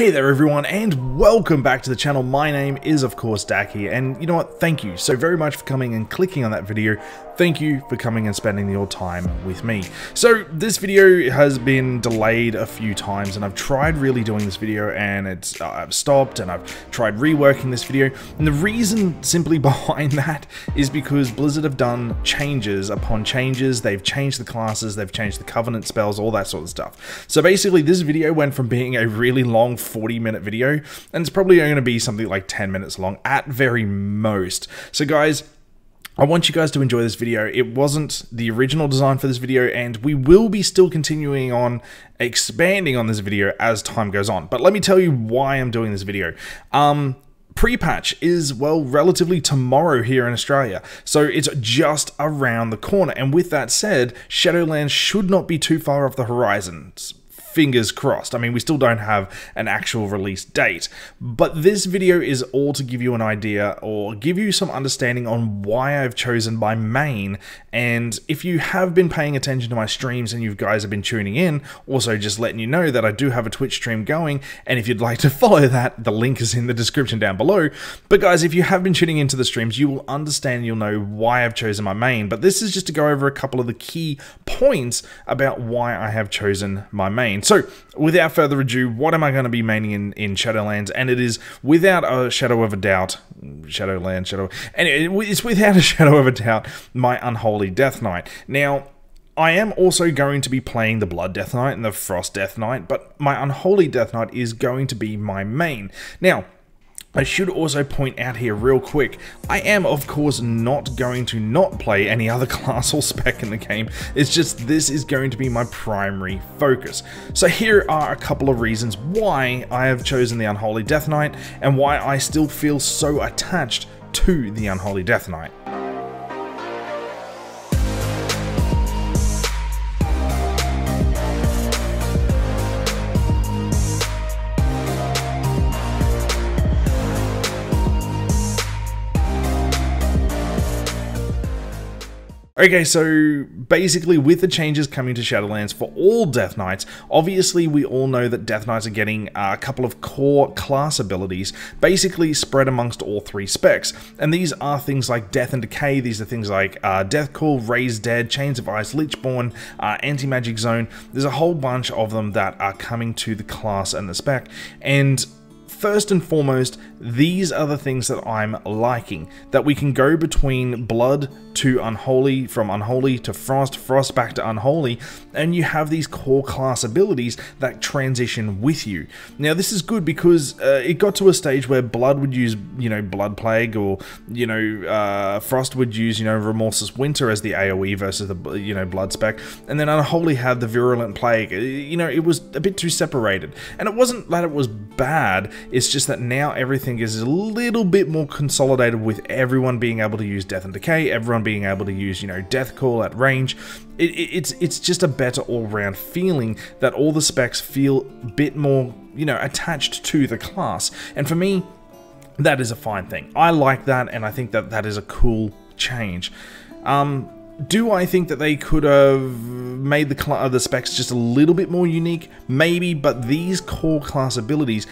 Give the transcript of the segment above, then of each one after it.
Hey there everyone and welcome back to the channel. My name is of course Dak here and you know what, thank you so very much for coming and clicking on that video. Thank you for coming and spending your time with me. So this video has been delayed a few times and I've tried really doing this video and it's uh, I've stopped and I've tried reworking this video and the reason simply behind that is because Blizzard have done changes upon changes. They've changed the classes, they've changed the covenant spells, all that sort of stuff. So basically this video went from being a really long 40 minute video and it's probably going to be something like 10 minutes long at very most. So guys, I want you guys to enjoy this video. It wasn't the original design for this video, and we will be still continuing on expanding on this video as time goes on. But let me tell you why I'm doing this video. Um, Pre-patch is, well, relatively tomorrow here in Australia, so it's just around the corner. And with that said, Shadowlands should not be too far off the horizon fingers crossed. I mean, we still don't have an actual release date, but this video is all to give you an idea or give you some understanding on why I've chosen my main. And if you have been paying attention to my streams and you guys have been tuning in, also just letting you know that I do have a Twitch stream going. And if you'd like to follow that, the link is in the description down below. But guys, if you have been tuning into the streams, you will understand, you'll know why I've chosen my main. But this is just to go over a couple of the key points about why I have chosen my main. So, without further ado, what am I going to be maining in, in Shadowlands? And it is without a shadow of a doubt, Shadowland, Shadow. Anyway, it's without a shadow of a doubt, my Unholy Death Knight. Now, I am also going to be playing the Blood Death Knight and the Frost Death Knight, but my Unholy Death Knight is going to be my main. Now, I should also point out here real quick, I am of course not going to not play any other class or spec in the game, it's just this is going to be my primary focus. So here are a couple of reasons why I have chosen the Unholy Death Knight and why I still feel so attached to the Unholy Death Knight. Okay, so basically with the changes coming to Shadowlands for all Death Knights, obviously we all know that Death Knights are getting a couple of core class abilities, basically spread amongst all three specs. And these are things like Death and Decay, these are things like uh, Death Coil, Raise Dead, Chains of Ice, Lichborn, uh, Anti-Magic Zone. There's a whole bunch of them that are coming to the class and the spec. And first and foremost, these are the things that I'm liking. That we can go between blood to unholy, from unholy to frost, frost back to unholy, and you have these core class abilities that transition with you. Now, this is good because uh, it got to a stage where blood would use, you know, blood plague, or you know, uh, frost would use, you know, remorseless winter as the AOE versus the, you know, blood spec, and then unholy had the virulent plague. Uh, you know, it was a bit too separated, and it wasn't that it was bad. It's just that now everything is a little bit more consolidated with everyone being able to use Death and Decay, everyone being able to use, you know, Death Coil at range. It, it, it's it's just a better all-round feeling that all the specs feel a bit more, you know, attached to the class. And for me, that is a fine thing. I like that, and I think that that is a cool change. Um, do I think that they could have made the, uh, the specs just a little bit more unique? Maybe, but these core class abilities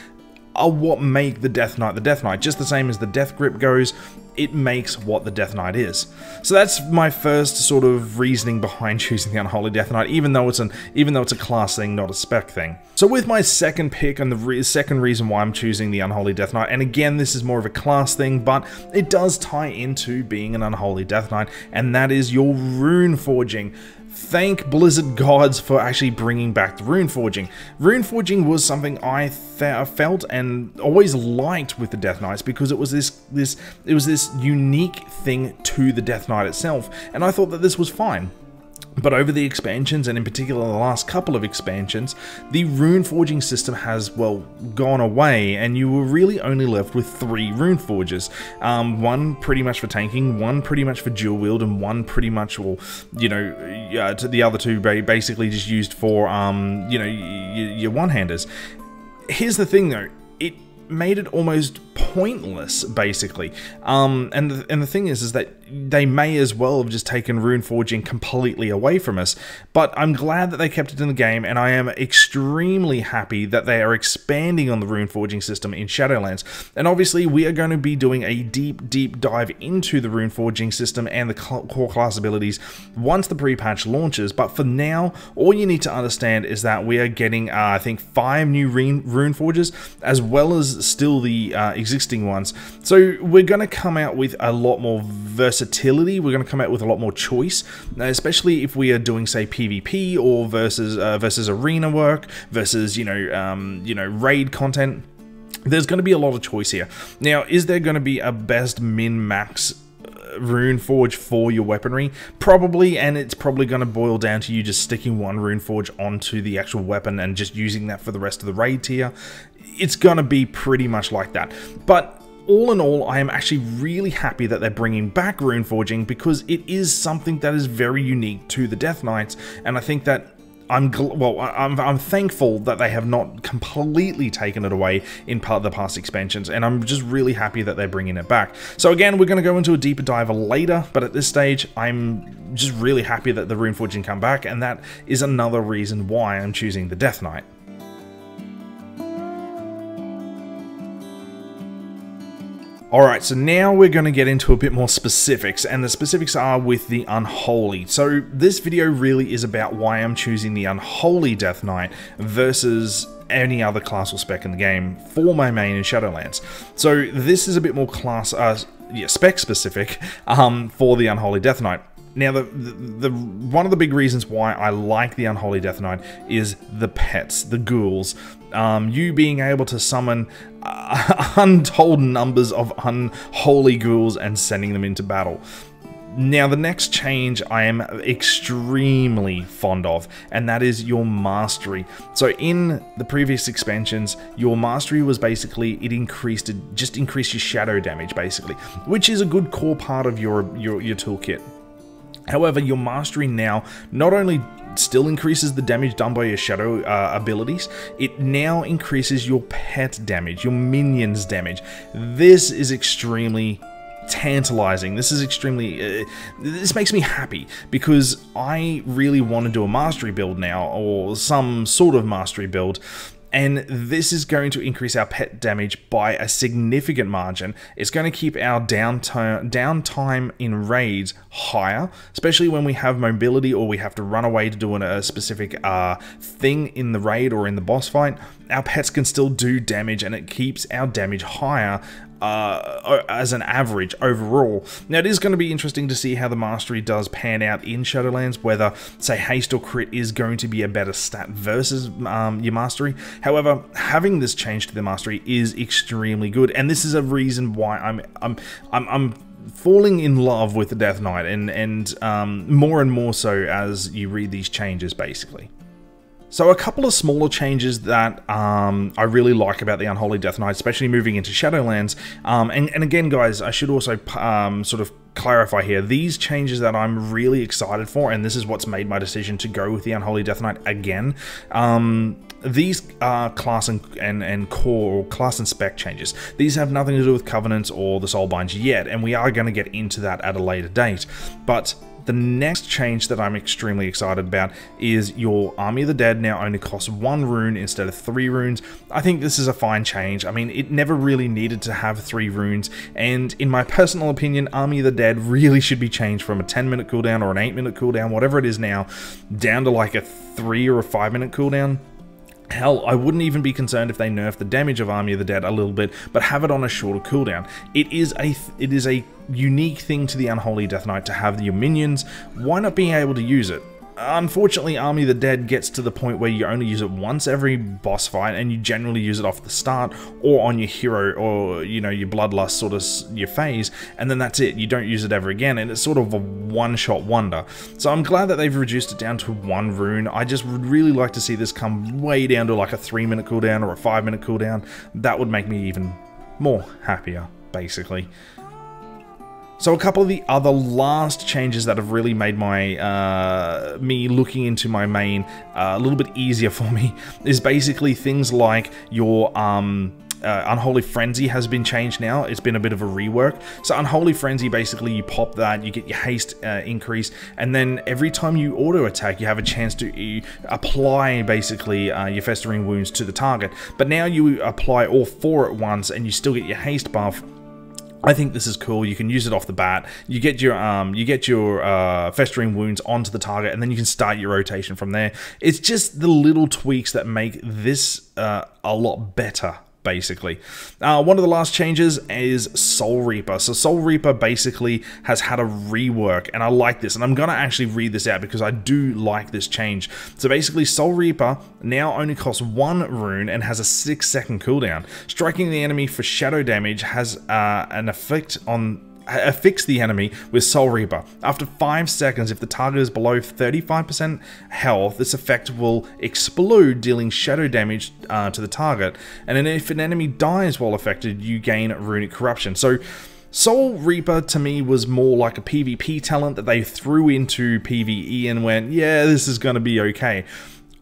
are what make the Death Knight the Death Knight. Just the same as the Death Grip goes, it makes what the Death Knight is. So that's my first sort of reasoning behind choosing the Unholy Death Knight, even though it's an even though it's a class thing, not a spec thing. So with my second pick and the re second reason why I'm choosing the Unholy Death Knight, and again this is more of a class thing, but it does tie into being an Unholy Death Knight, and that is your rune forging thank Blizzard gods for actually bringing back the rune forging. Rune forging was something I felt and always liked with the Death Knights because it was this this it was this unique thing to the Death Knight itself, and I thought that this was fine. But over the expansions, and in particular the last couple of expansions, the rune forging system has, well, gone away, and you were really only left with three rune forges. Um, one pretty much for tanking, one pretty much for dual wield, and one pretty much, well, you know, uh, the other two basically just used for, um, you know, your one-handers. Here's the thing though, it made it almost pointless, basically. Um, and the, and the thing is, is that they may as well have just taken rune forging completely away from us. But I'm glad that they kept it in the game, and I am extremely happy that they are expanding on the rune forging system in Shadowlands. And obviously, we are going to be doing a deep, deep dive into the rune forging system and the core class abilities once the pre-patch launches. But for now, all you need to understand is that we are getting, uh, I think, five new rune, forges, as well as still the uh, existing ones. So we're going to come out with a lot more versatility. We're going to come out with a lot more choice, especially if we are doing, say, PvP or versus uh, versus arena work versus you know um, you know raid content. There's going to be a lot of choice here. Now, is there going to be a best min max uh, rune forge for your weaponry probably and it's probably going to boil down to you just sticking one rune forge onto the actual weapon and just using that for the rest of the raid tier it's going to be pretty much like that but all in all, I am actually really happy that they're bringing back rune forging because it is something that is very unique to the Death Knights, and I think that I'm well. I'm, I'm thankful that they have not completely taken it away in part of the past expansions, and I'm just really happy that they're bringing it back. So again, we're going to go into a deeper dive later, but at this stage, I'm just really happy that the rune forging come back, and that is another reason why I'm choosing the Death Knight. Alright, so now we're going to get into a bit more specifics, and the specifics are with the Unholy. So this video really is about why I'm choosing the Unholy Death Knight versus any other class or spec in the game for my main in Shadowlands. So this is a bit more class, uh, yeah, spec specific um, for the Unholy Death Knight. Now, the, the, the one of the big reasons why I like the Unholy Death Knight is the pets, the ghouls. Um, you being able to summon uh, untold numbers of unholy ghouls and sending them into battle. Now, the next change I am extremely fond of, and that is your mastery. So, in the previous expansions, your mastery was basically it increased, it just increased your shadow damage, basically, which is a good core part of your your, your toolkit. However, your mastery now not only still increases the damage done by your shadow uh, abilities, it now increases your pet damage, your minions damage. This is extremely tantalizing. This is extremely, uh, this makes me happy because I really want to do a mastery build now or some sort of mastery build and this is going to increase our pet damage by a significant margin. It's going to keep our downtime, downtime in raids higher, especially when we have mobility or we have to run away to do a specific uh, thing in the raid or in the boss fight. Our pets can still do damage and it keeps our damage higher uh, as an average overall. Now, it is going to be interesting to see how the mastery does pan out in Shadowlands, whether, say, haste or crit is going to be a better stat versus um, your mastery. However, having this change to the mastery is extremely good, and this is a reason why I'm I'm I'm, I'm falling in love with the Death Knight, and and um, more and more so as you read these changes, basically. So a couple of smaller changes that um, I really like about the Unholy Death Knight, especially moving into Shadowlands. Um, and, and, again, guys, I should also um, sort of clarify here, these changes that I'm really excited for, and this is what's made my decision to go with the Unholy Death Knight again, um, these are class and, and, and core or class and spec changes. These have nothing to do with Covenants or the Soulbinds yet, and we are going to get into that at a later date. But the next change that I'm extremely excited about is your Army of the Dead now only costs one rune instead of three runes. I think this is a fine change. I mean, it never really needed to have three runes, and in my personal opinion, Army of the Dead really should be changed from a 10 minute cooldown or an 8 minute cooldown, whatever it is now, down to like a 3 or a 5 minute cooldown. Hell, I wouldn't even be concerned if they nerf the damage of Army of the Dead a little bit, but have it on a shorter cooldown. It is a it is a unique thing to the Unholy Death Knight to have your minions. Why not being able to use it? Unfortunately, Army of the Dead gets to the point where you only use it once every boss fight, and you generally use it off the start, or on your hero, or, you know, your Bloodlust sort of your phase, and then that's it. You don't use it ever again, and it's sort of a one-shot wonder. So I'm glad that they've reduced it down to one rune. I just would really like to see this come way down to like a three-minute cooldown or a five-minute cooldown. That would make me even more happier, basically. So a couple of the other last changes that have really made my uh, me looking into my main uh, a little bit easier for me is basically things like your um, uh, Unholy Frenzy has been changed now. It's been a bit of a rework. So Unholy Frenzy, basically you pop that, you get your haste uh, increase, and then every time you auto attack, you have a chance to apply basically uh, your Festering Wounds to the target. But now you apply all four at once, and you still get your haste buff I think this is cool. You can use it off the bat. You get your um, you get your uh, festering wounds onto the target, and then you can start your rotation from there. It's just the little tweaks that make this uh, a lot better basically. Uh, one of the last changes is Soul Reaper. So Soul Reaper basically has had a rework, and I like this, and I'm going to actually read this out because I do like this change. So basically, Soul Reaper now only costs one rune and has a 6 second cooldown. Striking the enemy for shadow damage has uh, an effect on affix the enemy with Soul Reaper. After 5 seconds, if the target is below 35% health, this effect will explode, dealing shadow damage uh, to the target. And then if an enemy dies while affected, you gain Runic Corruption. So, Soul Reaper to me was more like a PvP talent that they threw into PvE and went, yeah, this is going to be okay.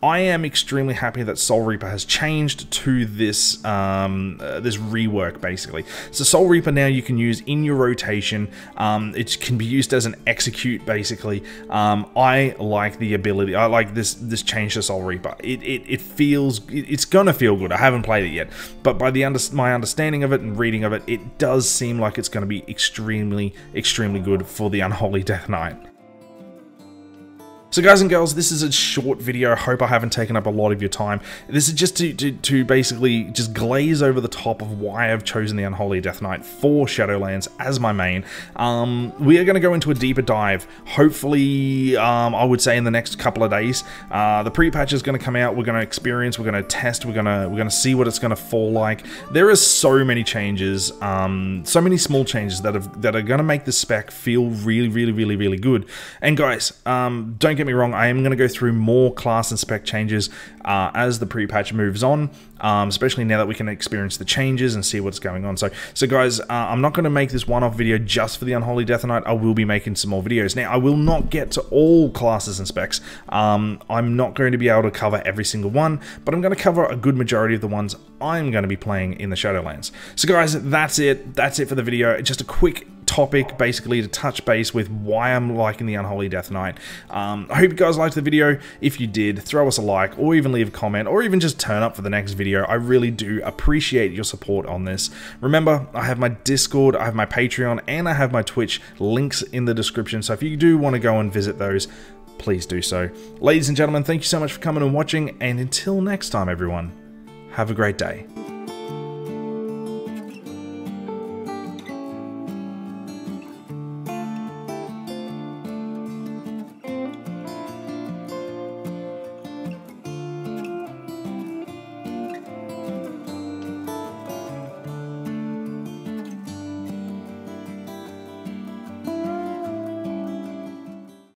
I am extremely happy that Soul Reaper has changed to this um, uh, this rework basically. So Soul Reaper now you can use in your rotation. Um, it can be used as an execute basically. Um, I like the ability. I like this this change to Soul Reaper. It it, it feels it, it's gonna feel good. I haven't played it yet, but by the under, my understanding of it and reading of it, it does seem like it's going to be extremely extremely good for the Unholy Death Knight. So guys and girls, this is a short video. Hope I haven't taken up a lot of your time. This is just to, to, to, basically just glaze over the top of why I've chosen the Unholy Death Knight for Shadowlands as my main. Um, we are going to go into a deeper dive, hopefully, um, I would say in the next couple of days. Uh, the pre-patch is going to come out. We're going to experience, we're going to test, we're going to we're going to see what it's going to fall like. There are so many changes, um, so many small changes that have that are going to make the spec feel really, really, really, really good. And guys, um, don't get me wrong, I am going to go through more class and spec changes uh, as the pre-patch moves on, um, especially now that we can experience the changes and see what's going on. So, so guys, uh, I'm not going to make this one-off video just for the Unholy Death Knight. I will be making some more videos. Now, I will not get to all classes and specs. Um, I'm not going to be able to cover every single one, but I'm going to cover a good majority of the ones I'm going to be playing in the Shadowlands. So guys, that's it. That's it for the video. Just a quick topic basically to touch base with why I'm liking the Unholy Death Knight. Um, I hope you guys liked the video. If you did, throw us a like or even leave a comment or even just turn up for the next video. I really do appreciate your support on this. Remember, I have my Discord, I have my Patreon, and I have my Twitch links in the description. So if you do want to go and visit those, please do so. Ladies and gentlemen, thank you so much for coming and watching. And until next time, everyone, have a great day.